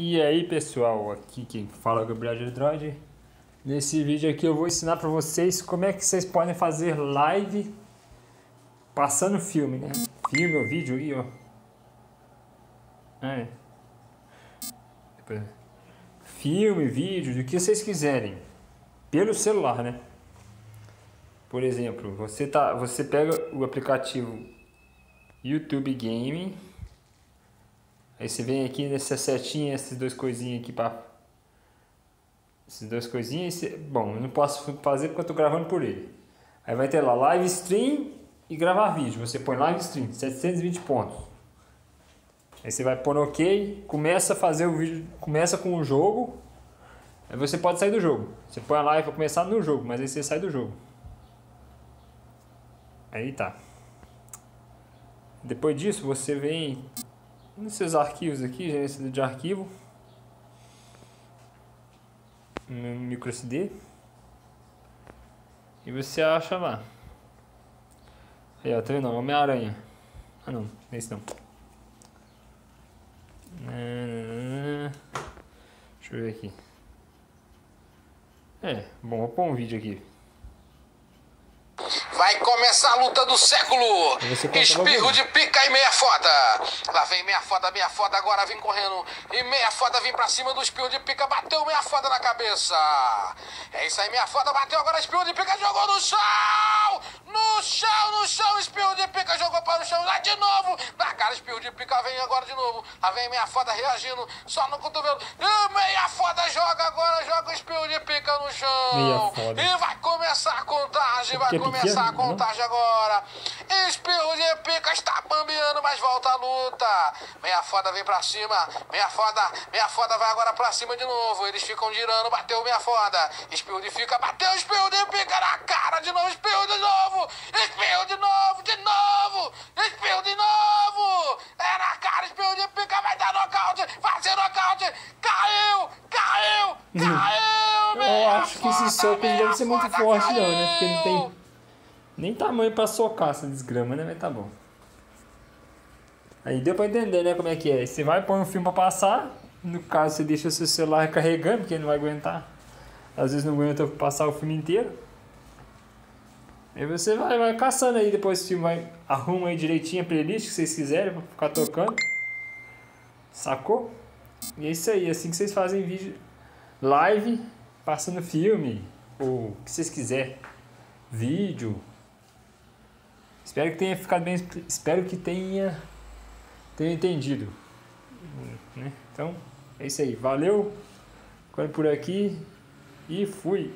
E aí pessoal, aqui quem fala é o Gabriel de Android. Nesse vídeo aqui eu vou ensinar para vocês como é que vocês podem fazer live passando filme, né? Filme ou vídeo aí, ó. É. Filme, vídeo, do que vocês quiserem. Pelo celular, né? Por exemplo, você, tá, você pega o aplicativo YouTube Game Aí você vem aqui nessa setinha, essas duas coisinhas aqui para essas duas coisinhas. Bom, eu não posso fazer porque eu estou gravando por ele. Aí vai ter lá live stream e gravar vídeo. Você põe live stream, 720 pontos. Aí você vai pôr no OK, começa a fazer o vídeo, começa com o jogo. Aí você pode sair do jogo. Você põe a live para começar no jogo, mas aí você sai do jogo. Aí tá. Depois disso, você vem nos seus arquivos aqui, gerência de arquivo, no micro SD, e você acha lá. Aí, ó, tá vendo? Homem-Aranha. Ah, não, esse não. Deixa eu ver aqui. É, bom, vou pôr um vídeo aqui. Vai começar a luta do século. Espirro de pica e meia foda. Lá vem meia foda, meia foda, agora vem correndo. E meia foda vem pra cima do espirro de pica, bateu meia foda na cabeça. É isso aí, meia foda bateu, agora espirro de pica jogou no chão. No chão, no chão, espirro de pica jogou para o chão. Lá de novo. Na cara, espirro de pica vem agora de novo. Lá vem meia foda reagindo, só no cotovelo. E meia foda joga agora, joga o espirro de pica no chão. E vai contagem, vai começar a contagem agora. Espirro de pica está bambeando, mas volta a luta. Meia foda vem pra cima. Meia foda, meia foda vai agora pra cima de novo. Eles ficam girando, bateu meia foda. Espirro de fica, bateu espirro de pica na cara de novo. Espirro de novo. Espirro de novo, de novo. Espirro de novo. É na cara, espirro de pica, vai dar nocaute. Vai ser nocaute. Caiu, caiu, caiu. Acho que esse soco deve ser muito forte, não, né? Porque não tem nem tamanho pra socar essa desgrama, né? Mas tá bom. Aí deu pra entender, né? Como é que é. Você vai pôr um filme pra passar. No caso, você deixa o seu celular carregando, porque ele não vai aguentar. Às vezes não aguenta passar o filme inteiro. Aí você vai, vai caçando aí, depois o filme vai, arruma aí direitinho a playlist que vocês quiserem pra ficar tocando. Sacou? E é isso aí, assim que vocês fazem vídeo live, passando filme, ou o que vocês quiserem. Vídeo, Espero que tenha ficado bem, espero que tenha, tenha entendido. Né? Então, é isso aí. Valeu, ficando por aqui e fui.